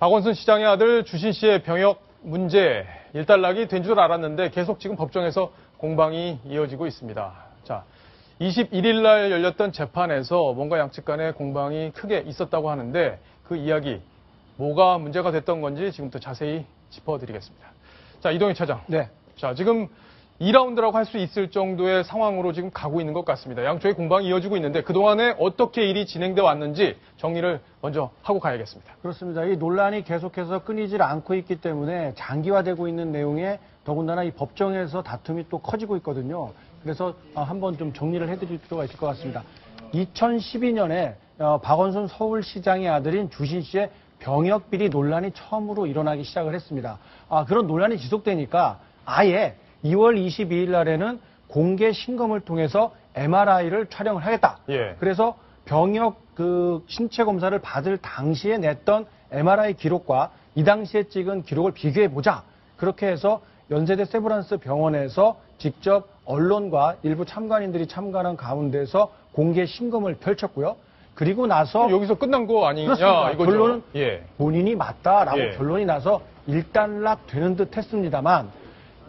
박원순 시장의 아들 주신 씨의 병역 문제 일단락이 된 줄 알았는데 계속 지금 법정에서 공방이 이어지고 있습니다. 자, 21일 날 열렸던 재판에서 뭔가 양측 간의 공방이 크게 있었다고 하는데 그 이야기 뭐가 문제가 됐던 건지 지금부터 자세히 짚어드리겠습니다. 자, 이동희 차장. 네. 자, 지금 2라운드라고 할 수 있을 정도의 상황으로 지금 가고 있는 것 같습니다. 양쪽의 공방이 이어지고 있는데 그동안에 어떻게 일이 진행돼 왔는지 정리를 먼저 하고 가야겠습니다. 그렇습니다. 이 논란이 계속해서 끊이질 않고 있기 때문에 장기화되고 있는 내용에 더군다나 이 법정에서 다툼이 또 커지고 있거든요. 그래서 어, 한번 좀 정리를 해드릴 필요가 있을 것 같습니다. 2012년에 어, 박원순 서울시장의 아들인 주신 씨의 병역 비리 논란이 처음으로 일어나기 시작을 했습니다. 아, 그런 논란이 지속되니까 아예 2월 22일 날에는 공개 신검을 통해서 MRI를 촬영을 하겠다. 예. 그래서 병역 그 신체 검사를 받을 당시에 냈던 MRI 기록과 이 당시에 찍은 기록을 비교해 보자. 그렇게 해서 연세대 세브란스 병원에서 직접 언론과 일부 참관인들이 참관한 가운데서 공개 신검을 펼쳤고요. 그리고 나서 여기서 끝난 거 아니냐 그렇습니다. 이거죠. 결론은 예. 본인이 맞다라고 예. 결론이 나서 일단락 되는 듯 했습니다만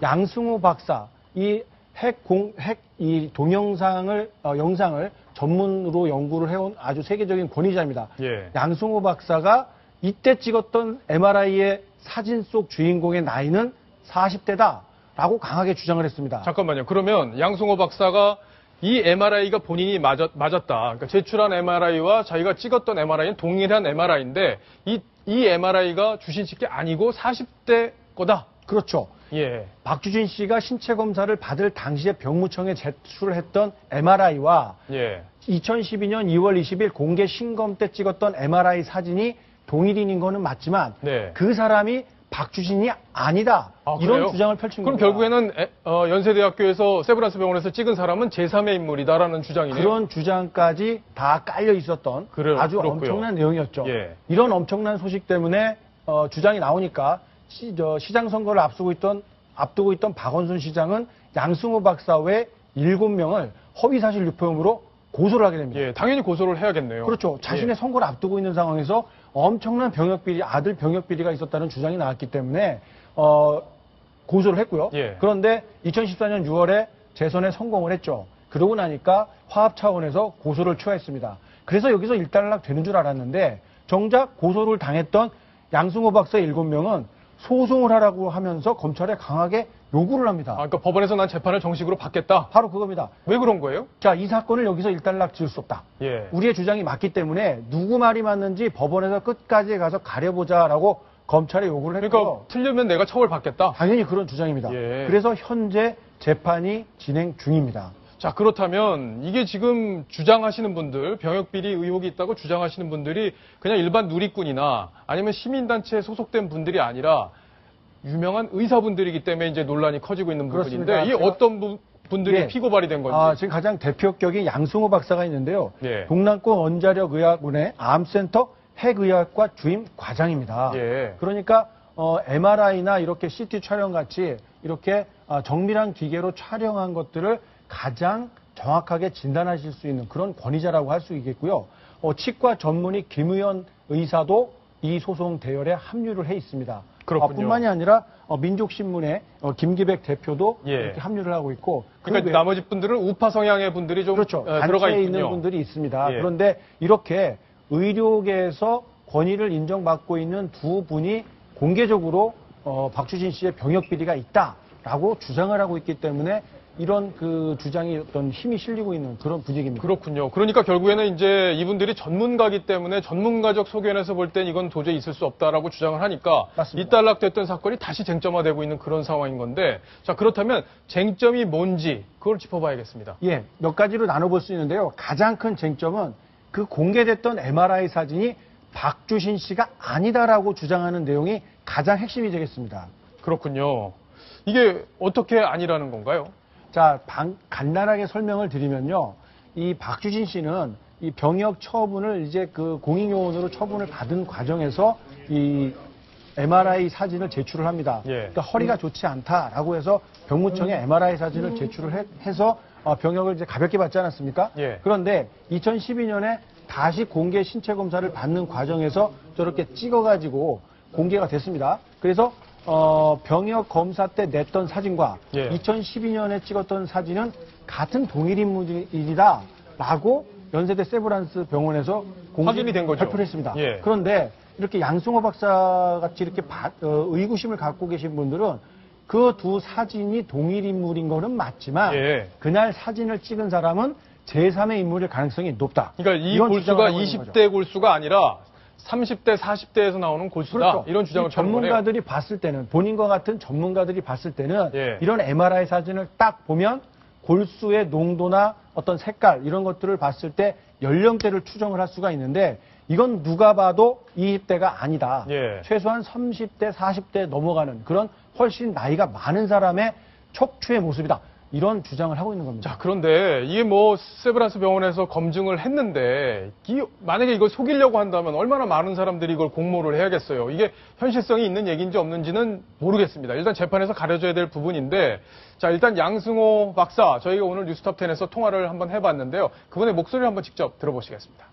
양승우 박사 이 핵공 핵 이 동영상을 어, 영상을 전문으로 연구를 해온 아주 세계적인 권위자입니다. 예. 양승우 박사가 이때 찍었던 MRI의 사진 속 주인공의 나이는 40대다라고 강하게 주장을 했습니다. 잠깐만요. 그러면 양승호 박사가 이 MRI가 본인이 맞았, 맞았다. 그러니까 제출한 MRI와 자기가 찍었던 MRI는 동일한 MRI인데 이, 이 MRI가 주신 씨게 아니고 40대 거다. 그렇죠. 예. 박주진 씨가 신체 검사를 받을 당시에 병무청에 제출했던 MRI와 예. 2012년 2월 20일 공개 신검 때 찍었던 MRI 사진이 동일인인 거는 맞지만 네. 그 사람이 박주신이 아니다 아, 이런 그래요? 주장을 펼친 그럼 겁니다. 결국에는 에- 어, 연세대학교에서 세브란스 병원에서 찍은 사람은 제3의 인물이다라는 주장이네요. 그런 주장까지 다 깔려 있었던 그래- 아주 그렇고요. 엄청난 내용이었죠. 예. 이런 엄청난 소식 때문에 어, 주장이 나오니까 시, 장 선거를 앞두고 있던 앞두고 있던 박원순 시장은 양승호 박사 외 7명을 허위사실 유포혐으로 고소를 하게 됩니다. 예, 당연히 고소를 해야겠네요. 그렇죠. 자신의 예. 선거를 앞두고 있는 상황에서 엄청난 병역 비리, 아들 병역 비리가 있었다는 주장이 나왔기 때문에 어, 고소를 했고요. 예. 그런데 2014년 6월에 재선에 성공을 했죠. 그러고 나니까 화합 차원에서 고소를 취하했습니다. 그래서 여기서 일단락 되는 줄 알았는데 정작 고소를 당했던 양승호 박사 7명은 소송을 하라고 하면서 검찰에 강하게 요구를 합니다. 아, 그러니까 법원에서 난 재판을 정식으로 받겠다. 바로 그겁니다. 왜 그런 거예요? 자, 이 사건을 여기서 일단락 지을 수 없다. 예. 우리의 주장이 맞기 때문에 누구 말이 맞는지 법원에서 끝까지 가서 가려보자라고 검찰에 요구를 했고요. 그러니까 틀리면 내가 처벌받겠다. 당연히 그런 주장입니다. 예. 그래서 현재 재판이 진행 중입니다. 자, 그렇다면 이게 지금 주장하시는 분들, 병역비리 의혹이 있다고 주장하시는 분들이 그냥 일반 누리꾼이나 아니면 시민단체에 소속된 분들이 아니라 유명한 의사분들이기 때문에 이제 논란이 커지고 있는 부분인데. 이 어떤 부- 분들이 예. 피고발이 된 건지. 아, 지금 가장 대표격인 양승호 박사가 있는데요. 예. 동남권 원자력의학원의 암센터 핵의학과 주임 과장입니다. 예. 그러니까 어, MRI나 이렇게 CT 촬영 같이 이렇게 아, 정밀한 기계로 촬영한 것들을 가장 정확하게 진단하실 수 있는 그런 권위자라고 할 수 있겠고요. 어, 치과 전문의 김의원 의사도 이 소송 대열에 합류를 해 있습니다. 그렇군요. 아, 뿐만이 아니라 어, 민족신문의 어, 김기백 대표도 예. 이렇게 합류를 하고 있고 그 그러니까 외- 나머지 분들은 우파 성향의 분들이 좀 그렇죠. 어, 들어가 단체에 있군요. 있는 분들이 있습니다. 예. 그런데 이렇게 의료계에서 권위를 인정받고 있는 두 분이 공개적으로 어, 박주진 씨의 병역 비리가 있다라고 주장을 하고 있기 때문에 이런 그 주장이 어떤 힘이 실리고 있는 그런 분위기입니다. 그렇군요. 그러니까 결국에는 이제 이분들이 전문가기 때문에 전문가적 소견에서 볼 땐 이건 도저히 있을 수 없다라고 주장을 하니까 맞습니다. 이단락됐던 사건이 다시 쟁점화되고 있는 그런 상황인 건데 자 그렇다면 쟁점이 뭔지 그걸 짚어봐야겠습니다. 예, 몇 가지로 나눠볼 수 있는데요. 가장 큰 쟁점은 그 공개됐던 MRI 사진이 박주신 씨가 아니다라고 주장하는 내용이 가장 핵심이 되겠습니다. 그렇군요. 이게 어떻게 아니라는 건가요? 자, 방- 간단하게 설명을 드리면요. 이 박주진 씨는 이 병역 처분을 이제 그 공익요원으로 처분을 받은 과정에서 이 MRI 사진을 제출을 합니다. 예. 그러니까 허리가 좋지 않다라고 해서 병무청에 MRI 사진을 제출을 해, 해서 어, 병역을 이제 가볍게 받지 않았습니까? 예. 그런데 2012년에 다시 공개 신체 검사를 받는 과정에서 저렇게 찍어가지고 공개가 됐습니다. 그래서 어, 병역 검사 때 냈던 사진과 예. 2012년에 찍었던 사진은 같은 동일 인물이다라고 연세대 세브란스 병원에서 확인이 된 거죠. 발표를 했습니다. 예. 그런데 이렇게 양승호 박사 같이 이렇게 바- 어, 의구심을 갖고 계신 분들은 그 두 사진이 동일 인물인 거는 맞지만 예. 그날 사진을 찍은 사람은 제3의 인물일 가능성이 높다. 그러니까 이 골수가 주장을 하고 있는 거죠. 20대 골수가 아니라 30대, 40대에서 나오는 골수다. 그렇죠. 이런 주장을. 전문가들이 봤을 때는 본인과 같은 전문가들이 봤을 때는 예. 이런 MRI 사진을 딱 보면 골수의 농도나 어떤 색깔 이런 것들을 봤을 때 연령대를 추정을 할 수가 있는데 이건 누가 봐도 20대가 아니다. 예. 최소한 30대, 40대 넘어가는 그런 훨씬 나이가 많은 사람의 척추의 모습이다. 이런 주장을 하고 있는 겁니다. 자, 그런데 이게 뭐 세브란스 병원에서 검증을 했는데 이- 만약에 이걸 속이려고 한다면 얼마나 많은 사람들이 이걸 공모를 해야겠어요. 이게 현실성이 있는 얘기인지 없는지는 모르겠습니다. 일단 재판에서 가려져야 될 부분인데 자, 일단 양승호 박사 저희가 오늘 뉴스톱10에서 통화를 한번 해봤는데요. 그분의 목소리를 한번 직접 들어보시겠습니다.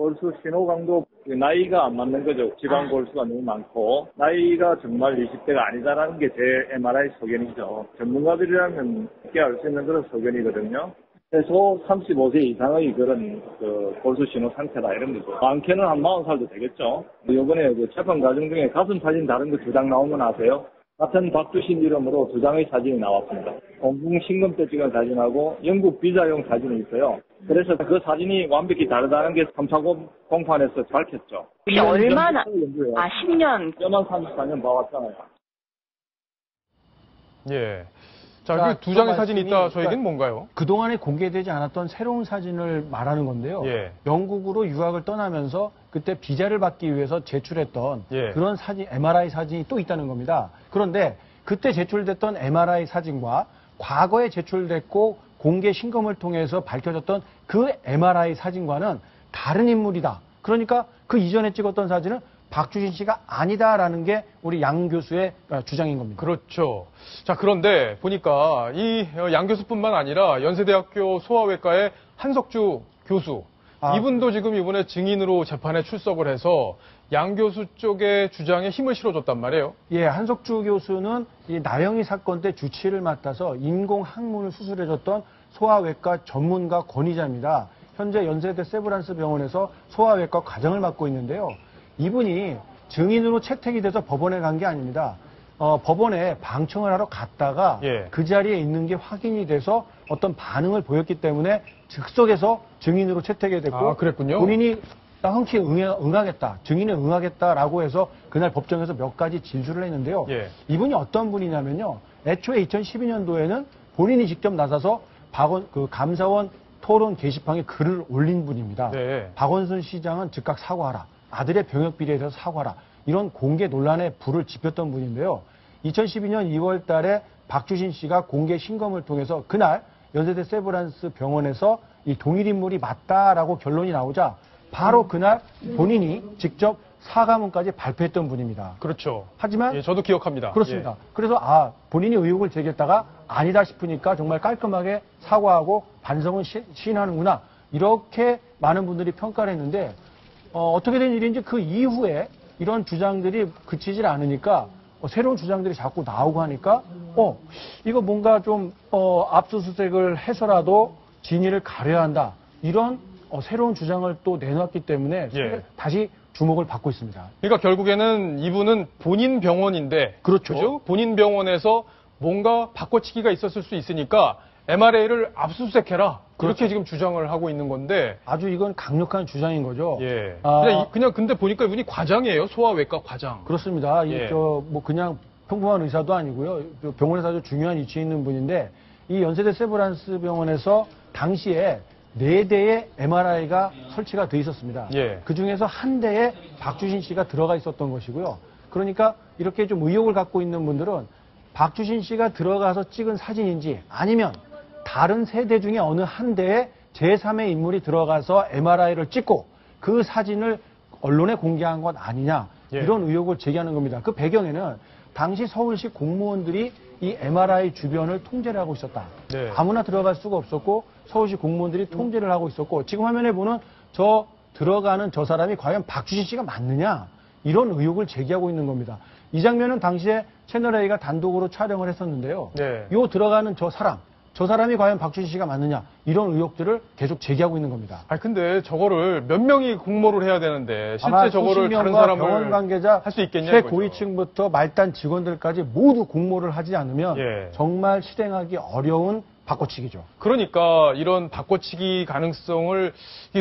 골수 신호강도 나이가 안 맞는 거죠. 지방 골수가 너무 많고 나이가 정말 20대가 아니다라는 게 제 MRI 소견이죠. 전문가들이라면 쉽게 알 수 있는 그런 소견이거든요. 최소 35세 이상의 그런 그 골수 신호 상태다 이런 거죠. 많게는 한 40살도 되겠죠. 이번에 그 재판 과정 중에 가슴 사진 다른 거 두 장 나오면 아세요? 같은 박주신 이름으로 두 장의 사진이 나왔습니다. 공궁 신금 때 찍은 사진하고 영국 비자용 사진이 있어요. 그래서 그 사진이 완벽히 다르다는 게 검사공 공판에서 밝혔죠. 혹시 얼마나- 연구예요. 아, 10년. 뼈만 34년 봐왔잖아요. 예. 자, 자, 그두 장의 또 사진이 있다. 저 얘기는 그러니까 뭔가요? 그동안에 공개되지 않았던 새로운 사진을 말하는 건데요. 예. 영국으로 유학을 떠나면서 그때 비자를 받기 위해서 제출했던 예. 그런 사진, MRI 사진이 또 있다는 겁니다. 그런데 그때 제출됐던 MRI 사진과 과거에 제출됐고 공개 신검을 통해서 밝혀졌던 그 MRI 사진과는 다른 인물이다. 그러니까 그 이전에 찍었던 사진은 박주신 씨가 아니다라는 게 우리 양 교수의 어, 주장인 겁니다. 그렇죠. 자, 그런데 보니까 이 양 교수뿐만 아니라 연세대학교 소아외과의 한석주 교수. 아. 이분도 지금 이번에 증인으로 재판에 출석을 해서 양 교수 쪽의 주장에 힘을 실어줬단 말이에요. 예, 한석주 교수는 이 나영이 사건 때 주치를 맡아서 인공 항문을 수술해줬던 소아외과 전문가 권위자입니다. 현재 연세대 세브란스 병원에서 소아외과 과정을 맡고 있는데요. 이분이 증인으로 채택이 돼서 법원에 간 게 아닙니다. 어, 법원에 방청을 하러 갔다가 예. 그 자리에 있는 게 확인이 돼서 어떤 반응을 보였기 때문에 즉석에서 증인으로 채택이 됐고 아, 그랬군요. 본인이 나 흔쾌히 응하겠다, 증인은 응하겠다라고 해서 그날 법정에서 몇 가지 진술을 했는데요. 예. 이분이 어떤 분이냐면요. 애초에 2012년도에는 본인이 직접 나서서 박원, 그 감사원 토론 게시판에 글을 올린 분입니다. 네. 박원순 시장은 즉각 사과하라. 아들의 병역 비리에 대해서 사과하라. 이런 공개 논란에 불을 지폈던 분인데요. 2012년 2월 달에 박주신 씨가 공개 신검을 통해서 그날 연세대 세브란스 병원에서 이 동일 인물이 맞다라고 결론이 나오자 바로 그날 본인이 직접 사과문까지 발표했던 분입니다. 그렇죠. 하지만 예, 저도 기억합니다. 그렇습니다. 그래서 아 본인이 의혹을 제기했다가 아니다 싶으니까 정말 깔끔하게 사과하고 반성은 시, 시인하는구나 이렇게 많은 분들이 평가를 했는데 어, 떻게 된 일인지 그 이후에 이런 주장들이 그치질 않으니까 어, 새로운 주장들이 자꾸 나오고 하니까 어 이거 뭔가 좀 어, 압수수색을 해서라도 진위를 가려야 한다 이런 어, 새로운 주장을 또 내놨기 때문에 예. 다시 주목을 받고 있습니다. 그러니까 결국에는 이분은 본인 병원인데 그렇죠. 그죠? 본인 병원에서 뭔가 바꿔치기가 있었을 수 있으니까 MRA를 압수수색해라. 그렇게 그렇죠. 지금 주장을 하고 있는 건데 아주 이건 강력한 주장인 거죠. 예. 아. 그냥, 이- 그냥 근데 보니까 이분이 과장이에요. 소아외과 과장. 그렇습니다. 예. 이, 저, 뭐, 그냥 평범한 의사도 아니고요. 저 병원에서 아주 중요한 위치에 있는 분인데, 이 연세대 세브란스 병원에서 당시에 네 대의 MRI가 설치가 돼 있었습니다. 예. 그 중에서 한 대에 박주신 씨가 들어가 있었던 것이고요. 그러니까 이렇게 좀 의혹을 갖고 있는 분들은 박주신 씨가 들어가서 찍은 사진인지 아니면 다른 세대 중에 어느 한 대에 제3의 인물이 들어가서 MRI를 찍고 그 사진을 언론에 공개한 것 아니냐 예. 이런 의혹을 제기하는 겁니다. 그 배경에는 당시 서울시 공무원들이 이 MRI 주변을 통제를 하고 있었다. 네. 아무나 들어갈 수가 없었고 서울시 공무원들이 통제를 하고 있었고 지금 화면에 보는 저 들어가는 저 사람이 과연 박주신 씨가 맞느냐 이런 의혹을 제기하고 있는 겁니다. 이 장면은 당시에 채널 A가 단독으로 촬영을 했었는데요. 네. 요 들어가는 저 사람, 저 사람이 과연 박준신 씨가 맞느냐 이런 의혹들을 계속 제기하고 있는 겁니다. 아 근데 저거를 몇 명이 공모를 해야 되는데 실제 저거를 다른 사람을 병원 관계자, 할 수 있겠냐. 최고위층부터 말단 직원들까지 모두 공모를 하지 않으면 예. 정말 실행하기 어려운 바꿔치기죠. 그러니까 이런 바꿔치기 가능성을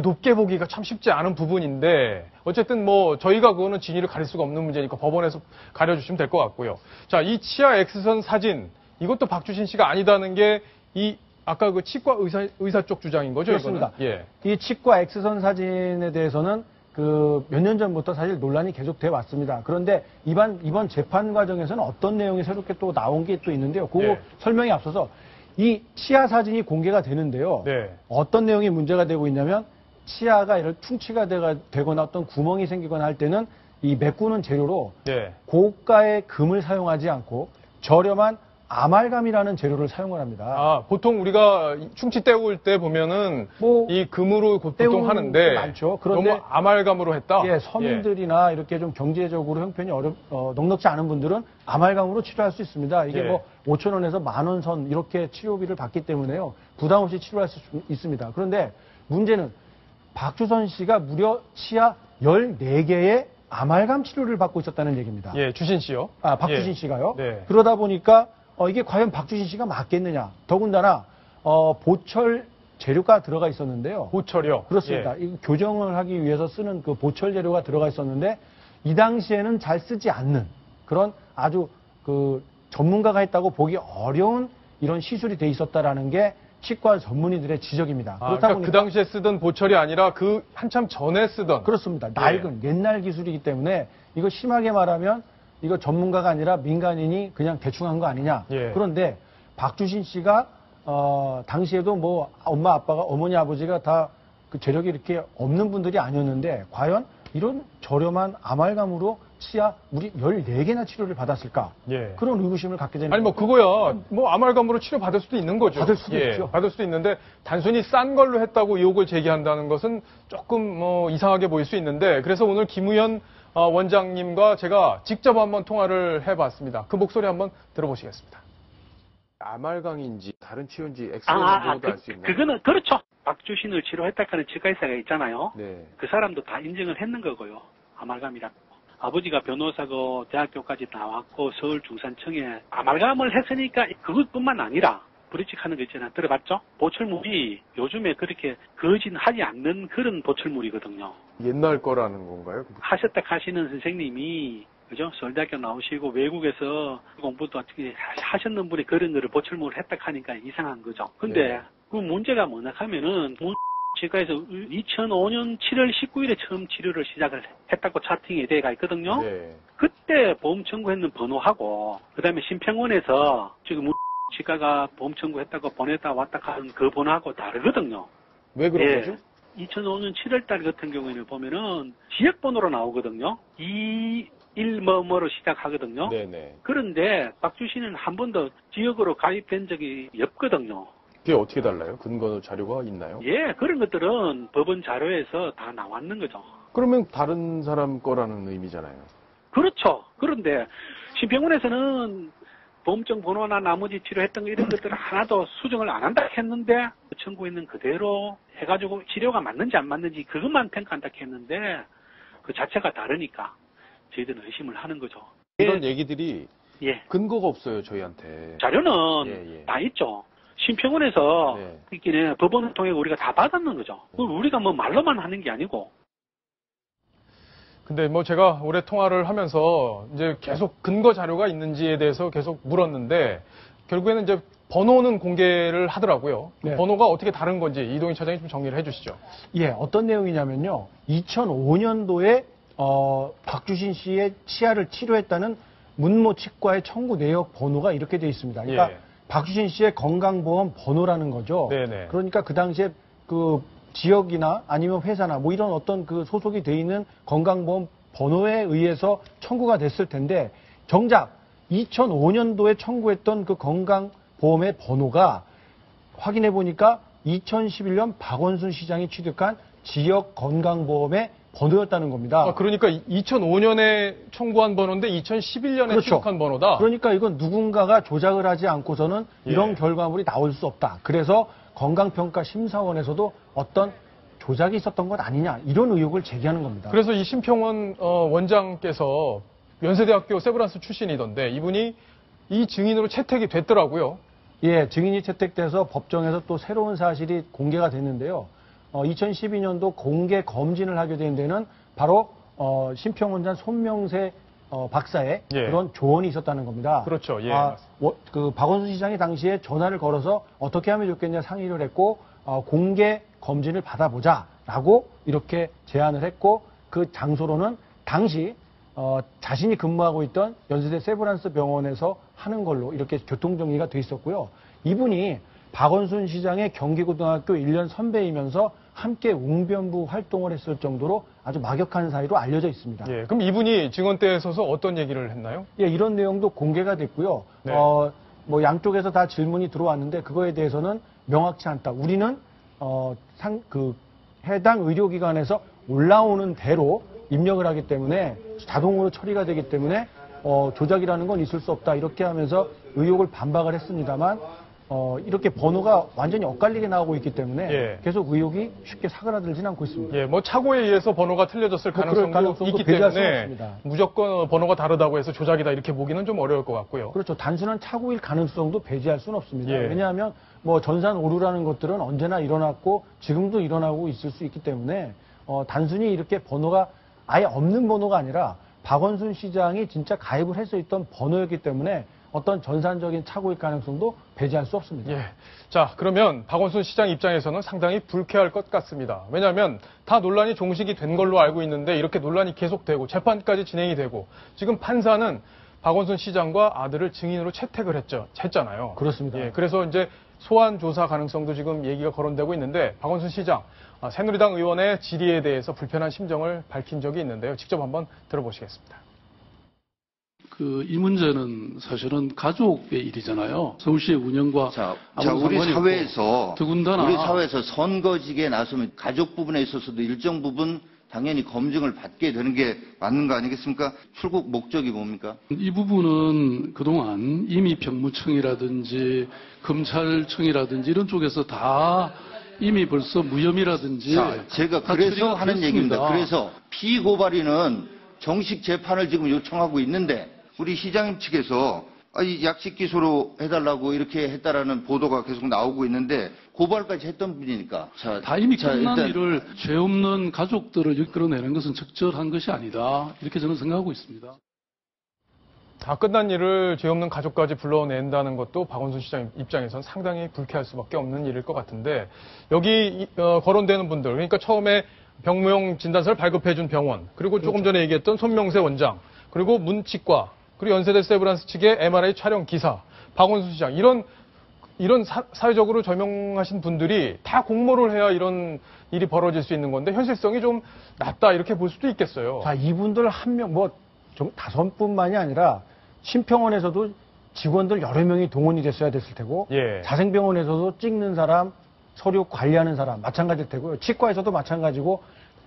높게 보기가 참 쉽지 않은 부분인데 어쨌든 뭐 저희가 그거는 진위를 가릴 수가 없는 문제니까 법원에서 가려주시면 될 것 같고요. 자, 이 치아 X선 사진 이것도 박주신 씨가 아니다는 게 이 아까 그 치과 의사 의사 쪽 주장인 거죠? 그렇습니다. 예. 이 치과 X선 사진에 대해서는 그 몇 년 전부터 사실 논란이 계속돼 왔습니다. 그런데 이번 이번 재판 과정에서는 어떤 내용이 새롭게 또 나온 게 또 있는데요. 그거 예. 설명이 앞서서 이 치아 사진이 공개가 되는데요. 네. 어떤 내용이 문제가 되고 있냐면 치아가 이런 충치가 되거나 어떤 구멍이 생기거나 할 때는 이 메꾸는 재료로 네. 고가의 금을 사용하지 않고 저렴한 아말감이라는 재료를 사용을 합니다. 아, 보통 우리가 이 충치 때울 때 보면은 뭐 이 금으로 보통 하는데 게 많죠. 그런데 너무 아말감으로 했다. 예, 서민들이나 이렇게 좀 경제적으로 형편이 어렵, 어, 넉넉지 않은 분들은 아말감으로 치료할 수 있습니다. 이게 예. 뭐 5천 원에서 만 원 선 이렇게 치료비를 받기 때문에요. 부담 없이 치료할 수 있습니다. 그런데 문제는 박주선 씨가 무려 치아 14개의 아말감 치료를 받고 있었다는 얘기입니다. 예, 주신 씨요. 아, 박주신 예. 씨가요. 네. 그러다 보니까 어, 이게 과연 박주신 씨가 맞겠느냐. 더군다나 어, 보철 재료가 들어가 있었는데요. 보철이요. 그렇습니다. 예. 이 교정을 하기 위해서 쓰는 그 보철 재료가 들어가 있었는데 이 당시에는 잘 쓰지 않는 그런 아주 그 전문가가 했다고 보기 어려운 이런 시술이 돼 있었다라는 게 치과 전문의들의 지적입니다. 아, 그렇다 그러니까 보니까 그 당시에 쓰던 보철이 아니라 그 한참 전에 쓰던 그렇습니다. 낡은 옛날 기술이기 때문에 이거 심하게 말하면 이거 전문가가 아니라 민간인이 그냥 대충 한 거 아니냐. 예. 그런데 박주신 씨가 어, 당시에도 뭐 엄마 아빠가 어머니 아버지가 다 그 재력이 이렇게 없는 분들이 아니었는데 과연 이런 저렴한 아말감으로 치아 우리 14개나 치료를 받았을까? 예. 그런 의구심을 갖게 되는 아니 뭐 그거야 뭐 아말감으로 치료 받을 수도 있는 거죠. 받을 수도 예, 있죠. 받을 수도 있는데 단순히 싼 걸로 했다고 의혹을 제기한다는 것은 조금 뭐 이상하게 보일 수 있는데 그래서 오늘 김우현 어, 원장님과 제가 직접 한번 통화를 해봤습니다. 그 목소리 한번 들어보시겠습니다. 아말감인지 다른 치료인지 엑스레이 아, 아, 보고도 그, 알수 있나요? 그거는 그렇죠. 박주신을 치료했다는 치과 의사가 있잖아요. 네. 그 사람도 다 인정을 했는 거고요. 아말감이라고. 아버지가 변호사고 대학교까지 나왔고 서울 중산청에 아말감을 했으니까 그것뿐만 아니라 브리직하는 거 있잖아요. 들어봤죠? 보철물이 요즘에 그렇게 거진하지 않는 그런 보철물이거든요. 옛날 거라는 건가요? 하셨다 하시는 선생님이 그죠? 서울대학교 나오시고 외국에서 공부도 어떻게 하셨는 분이 그런 거를 보철물을 했다 하니까 이상한 거죠. 근데 네. 그 문제가 뭐냐 하면은 문 치과에서 2005년 7월 19일에 처음 치료를 시작을 했다고 차팅이 돼가 있거든요. 네. 그때 보험 청구했는 번호하고 그다음에 심평원에서 지금 문 치과가 보험 청구했다고 보냈다 왔다 하는 그 번호하고 다르거든요. 왜 그런 예. 거죠? 2005년 7월 달 같은 경우에는 보면은 지역 번호로 나오거든요. 21 뭐뭐로 시작하거든요. 네네. 그런데 박주 씨는 한 번도 지역으로 가입된 적이 없거든요. 그게 어떻게 달라요? 근거 자료가 있나요? 예, 그런 것들은 법원 자료에서 다 나왔는 거죠. 그러면 다른 사람 거라는 의미잖아요. 그렇죠. 그런데 신병원에서는 보험증 번호나 나머지 치료했던 거 이런 것들을 하나도 수정을 안 한다 했는데 청구 있는 그대로 해가지고 치료가 맞는지 안 맞는지 그것만 평가한다 했는데 그 자체가 다르니까 저희들은 의심을 하는 거죠. 이런 얘기들이 예. 근거가 없어요, 저희한테. 자료는 예, 예. 다 있죠. 신평원에서 네. 있기는 법원을 통해 우리가 다 받았는 거죠. 우리가 뭐 말로만 하는 게 아니고 근데 뭐 제가 올해 통화를 하면서 이제 계속 근거 자료가 있는지에 대해서 계속 물었는데 결국에는 이제 번호는 공개를 하더라고요. 그 네. 번호가 어떻게 다른 건지 이동희 차장이 좀 정리를 해주시죠. 예, 어떤 내용이냐면요. 2005년도에 어, 박주신 씨의 치아를 치료했다는 문모 치과의 청구 내역 번호가 이렇게 되어 있습니다. 그러니까 예. 박주신 씨의 건강보험 번호라는 거죠. 네네. 그러니까 그 당시에 그 지역이나 아니면 회사나 뭐 이런 어떤 그 소속이 돼 있는 건강보험 번호에 의해서 청구가 됐을 텐데 정작 2005년도에 청구했던 그 건강보험의 번호가 확인해 보니까 2011년 박원순 시장이 취득한 지역 건강보험의 번호였다는 겁니다. 아, 그러니까 2005년에 청구한 번호인데 2011년에 그렇죠. 취득한 번호다. 그러니까 이건 누군가가 조작을 하지 않고서는 이런 예. 결과물이 나올 수 없다. 그래서 건강평가 심사원에서도 어떤 조작이 있었던 것 아니냐 이런 의혹을 제기하는 겁니다. 그래서 이 심평원 어, 원장께서 연세대학교 세브란스 출신이던데 이분이 이 증인으로 채택이 됐더라고요. 예, 증인이 채택돼서 법정에서 또 새로운 사실이 공개가 됐는데요. 어, 2012년도 공개 검진을 하게 된 데는 바로 어, 심평원장 손명세 어, 박사의 예. 그런 조언이 있었다는 겁니다. 그렇죠. 예, 아. 워- 그 박원순 시장이 당시에 전화를 걸어서 어떻게 하면 좋겠냐 상의를 했고 어, 공개 검진을 받아보자라고 이렇게 제안을 했고 그 장소로는 당시 어, 자신이 근무하고 있던 연세대 세브란스 병원에서 하는 걸로 이렇게 교통정리가 돼 있었고요. 이분이 박원순 시장의 경기고등학교 1년 선배이면서 함께 웅변부 활동을 했을 정도로 아주 막역한 사이로 알려져 있습니다. 예, 그럼 이분이 증언대에 서서 어떤 얘기를 했나요? 예, 이런 내용도 공개가 됐고요. 네. 어, 뭐 양쪽에서 다 질문이 들어왔는데 그거에 대해서는 명확치 않다. 우리는 어, 상, 그 해당 의료기관에서 올라오는 대로 입력을 하기 때문에 자동으로 처리가 되기 때문에 어, 조작이라는 건 있을 수 없다. 이렇게 하면서 의혹을 반박을 했습니다만 어, 이렇게 번호가 완전히 엇갈리게 나오고 있기 때문에 예. 계속 의혹이 쉽게 사그라들진 않고 있습니다. 예, 뭐 착오에 의해서 번호가 틀려졌을 뭐 가능성도, 가능성도 있기 때문에. 무조건 번호가 다르다고 해서 조작이다 이렇게 보기는 좀 어려울 것 같고요. 그렇죠. 단순한 착오일 가능성도 배제할 수는 없습니다. 예. 왜냐하면 뭐 전산 오류라는 것들은 언제나 일어났고 지금도 일어나고 있을 수 있기 때문에 어, 단순히 이렇게 번호가 아예 없는 번호가 아니라 박원순 시장이 진짜 가입을 할수 있던 번호였기 때문에 어떤 전산적인 착오일 가능성도 배제할 수 없습니다. 예. 자, 그러면 박원순 시장 입장에서는 상당히 불쾌할 것 같습니다. 왜냐하면 다 논란이 종식이 된 걸로 알고 있는데 이렇게 논란이 계속되고 재판까지 진행이 되고 지금 판사는 박원순 시장과 아들을 증인으로 채택을 했죠, 했잖아요. 그렇습니다. 예, 그래서 이제 소환 조사 가능성도 지금 얘기가 거론되고 있는데 박원순 시장 아, 새누리당 의원의 질의에 대해서 불편한 심정을 밝힌 적이 있는데요. 직접 한번 들어보시겠습니다. 그 이 문제는 사실은 가족의 일이잖아요. 서울시의 운영과 자, 자 우리 사회에서 더군다나 우리 사회에서 선거직에 나서면 가족 부분에 있어서도 일정 부분 당연히 검증을 받게 되는 게 맞는 거 아니겠습니까? 출국 목적이 뭡니까? 이 부분은 그동안 이미 병무청이라든지 검찰청이라든지 이런 쪽에서 다 이미 벌써 무혐의라든지 자, 제가 다 그래서 하는 됐습니다. 얘기입니다. 그래서 피고발인은 정식 재판을 지금 요청하고 있는데 우리 시장님 측에서 아, 이 약식 기소로 해달라고 이렇게 했다라는 보도가 계속 나오고 있는데 고발까지 했던 분이니까. 자, 다 이미 자, 끝난 일단 일을 죄 없는 가족들을 이끌어내는 것은 적절한 것이 아니다. 이렇게 저는 생각하고 있습니다. 다 끝난 일을 죄 없는 가족까지 불러낸다는 것도 박원순 시장 입장에선 상당히 불쾌할 수밖에 없는 일일 것 같은데 여기 이- 어, 거론되는 분들 그러니까 처음에 병무용 진단서를 발급해준 병원 그리고 조금 전에 얘기했던 손명세 원장 그리고 문치과 그리고 연세대 세브란스 측의 MRI 촬영 기사 박원순 시장 이런 이런 사, 회적으로 저명하신 분들이 다 공모를 해야 이런 일이 벌어질 수 있는 건데 현실성이 좀 낮다 이렇게 볼 수도 있겠어요. 자, 이분들 한 명, 뭐, 좀 다섯 분만이 아니라, 심평원에서도 직원들 여러 명이 동원이 됐어야 됐을 테고, 예. 자생병원에서도 찍는 사람, 서류 관리하는 사람, 마찬가지일 테고요. 치과에서도 마찬가지고,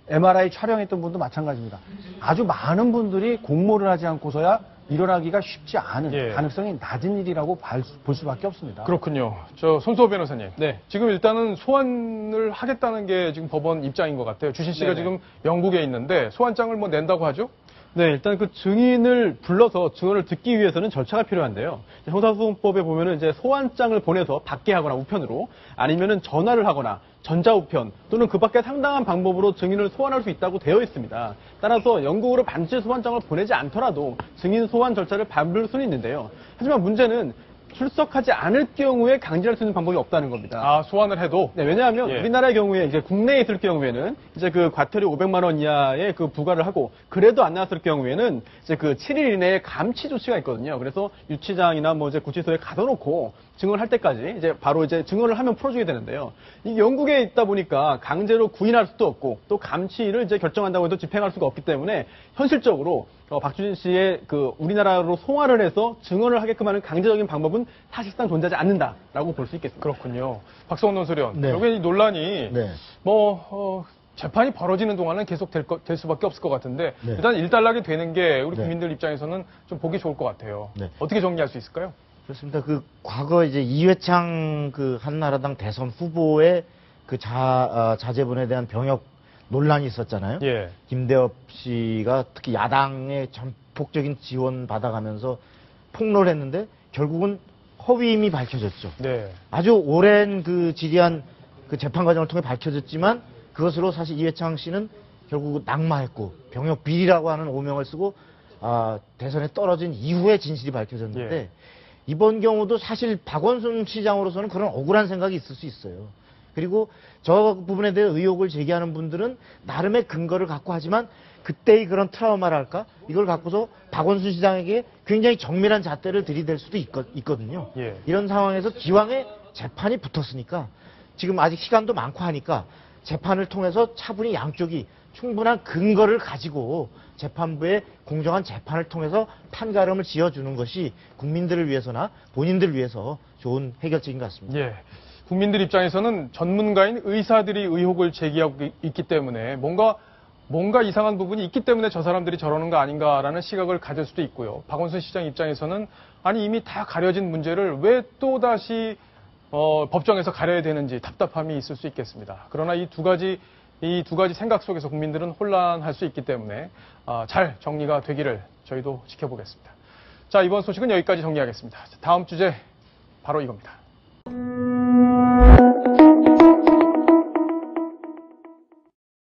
MRI 촬영했던 분도 마찬가지입니다. 아주 많은 분들이 공모를 하지 않고서야 일어나기가 쉽지 않은 예. 가능성이 낮은 일이라고 발- 볼 수밖에 없습니다. 그렇군요. 저 손수호 변호사님. 네. 지금 일단은 소환을 하겠다는 게 지금 법원 입장인 것 같아요. 주신 씨가 네네. 지금 영국에 있는데 소환장을 뭐 낸다고 하죠? 네, 일단 그 증인을 불러서 증언을 듣기 위해서는 절차가 필요한데요. 형사소송법에 보면은 이제 소환장을 보내서 받게 하거나 우편으로 아니면은 전화를 하거나 전자우편 또는 그 밖에 상당한 방법으로 증인을 소환할 수 있다고 되어 있습니다. 따라서 영국으로 반드시 소환장을 보내지 않더라도 증인 소환 절차를 밟을 수는 있는데요. 하지만 문제는 출석하지 않을 경우에 강제할 수 있는 방법이 없다는 겁니다. 아, 소환을 해도? 네, 왜냐하면 예. 우리나라의 경우에 이제 국내에 있을 경우에는 이제 그 과태료 500만 원 이하의 그 부과를 하고 그래도 안 나왔을 경우에는 이제 그 7일 이내에 감치 조치가 있거든요. 그래서 유치장이나 뭐 이제 구치소에 가둬놓고 증언을 할 때까지 이제 바로 이제 증언을 하면 풀어주게 되는데요. 이 영국에 있다 보니까 강제로 구인할 수도 없고 또 감치를 이제 결정한다고 해도 집행할 수가 없기 때문에 현실적으로 어, 박주진 씨의 그 우리나라로 송화를 해서 증언을 하게끔 하는 강제적인 방법은 사실상 존재하지 않는다라고 볼 수 있겠습니다. 그렇군요. 박성원 논술위원. 네. 여기 이 논란이 네. 뭐, 어, 재판이 벌어지는 동안은 계속 될, 거- 될 수밖에 없을 것 같은데 네. 일단 일단락이 되는 게 우리 네. 국민들 입장에서는 좀 보기 좋을 것 같아요. 네. 어떻게 정리할 수 있을까요? 그렇습니다. 그 과거 이제 이회창 그 한나라당 대선 후보의 그 자, 어, 자제분에 대한 병역 논란이 있었잖아요. 예. 김대엽 씨가 특히 야당의 전폭적인 지원 받아가면서 폭로를 했는데 결국은 허위임이 밝혀졌죠. 네. 아주 오랜 그 지리한 그 재판 과정을 통해 밝혀졌지만 그것으로 사실 이회창 씨는 결국 낙마했고 병역 비리라고 하는 오명을 쓰고 아, 대선에 떨어진 이후에 진실이 밝혀졌는데 예. 이번 경우도 사실 박원순 시장으로서는 그런 억울한 생각이 있을 수 있어요. 그리고 저 부분에 대해 의혹을 제기하는 분들은 나름의 근거를 갖고 하지만 그때의 그런 트라우마랄까 이걸 갖고서 박원순 시장에게 굉장히 정밀한 잣대를 들이댈 수도 있거, 있거든요. 예. 이런 상황에서 기왕에 재판이 붙었으니까 지금 아직 시간도 많고 하니까 재판을 통해서 차분히 양쪽이 충분한 근거를 가지고 재판부의 공정한 재판을 통해서 판가름을 지어주는 것이 국민들을 위해서나 본인들을 위해서 좋은 해결책인 것 같습니다. 예. 국민들 입장에서는 전문가인 의사들이 의혹을 제기하고 있기 때문에 뭔가 뭔가 이상한 부분이 있기 때문에 저 사람들이 저러는 거 아닌가라는 시각을 가질 수도 있고요. 박원순 시장 입장에서는 아니 이미 다 가려진 문제를 왜 또 다시 어, 법정에서 가려야 되는지 답답함이 있을 수 있겠습니다. 그러나 이 두 가지 이 두 가지 생각 속에서 국민들은 혼란할 수 있기 때문에 아, 잘 정리가 되기를 저희도 지켜보겠습니다. 자 이번 소식은 여기까지 정리하겠습니다. 다음 주제 바로 이겁니다.